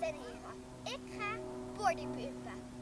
dames en heren. Ik ga bodypumpen.